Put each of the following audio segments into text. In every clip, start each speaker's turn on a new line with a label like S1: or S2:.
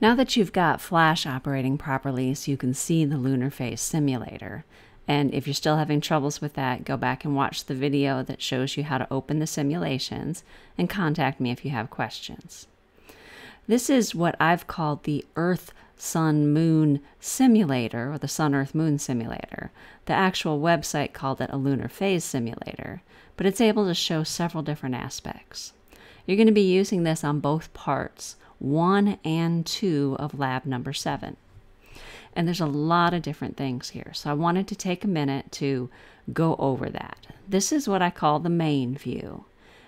S1: Now that you've got Flash operating properly so you can see the lunar phase simulator, and if you're still having troubles with that, go back and watch the video that shows you how to open the simulations and contact me if you have questions. This is what I've called the Earth Sun Moon Simulator or the Sun Earth Moon Simulator. The actual website called it a lunar phase simulator, but it's able to show several different aspects. You're going to be using this on both parts 1 and 2 of lab number 7. And there's a lot of different things here. So I wanted to take a minute to go over that. This is what I call the main view.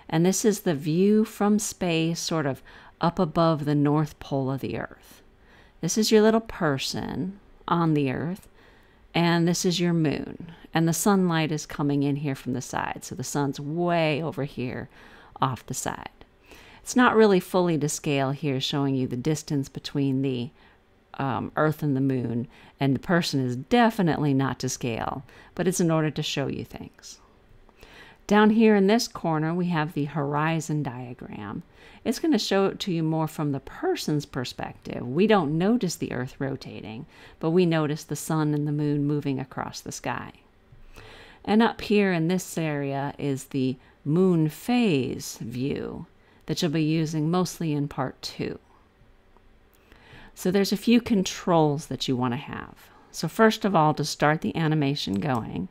S1: And this is the view from space, sort of up above the north pole of the Earth. This is your little person on the Earth, and this is your moon. And the sunlight is coming in here from the side. So the sun's way over here off the side. It's not really fully to scale here, showing you the distance between the um, Earth and the Moon, and the person is definitely not to scale, but it's in order to show you things. Down here in this corner, we have the horizon diagram. It's going to show it to you more from the person's perspective. We don't notice the Earth rotating, but we notice the sun and the moon moving across the sky. And up here in this area is the moon phase view that you'll be using mostly in part two. So there's a few controls that you want to have. So first of all, to start the animation going,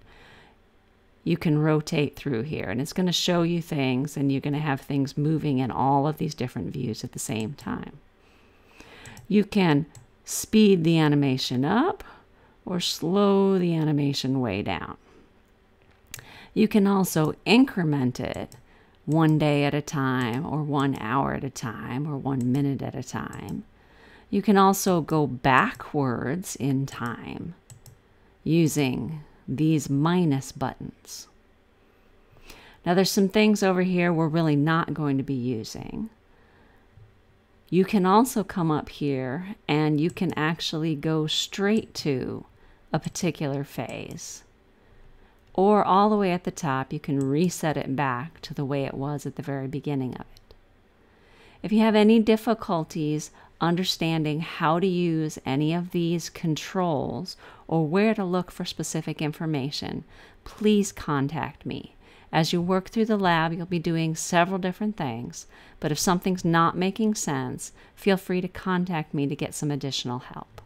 S1: you can rotate through here and it's going to show you things and you're going to have things moving in all of these different views at the same time. You can speed the animation up or slow the animation way down. You can also increment it one day at a time, or one hour at a time, or one minute at a time. You can also go backwards in time using these minus buttons. Now there's some things over here we're really not going to be using. You can also come up here and you can actually go straight to a particular phase or all the way at the top, you can reset it back to the way it was at the very beginning of it. If you have any difficulties understanding how to use any of these controls or where to look for specific information, please contact me. As you work through the lab, you'll be doing several different things, but if something's not making sense, feel free to contact me to get some additional help.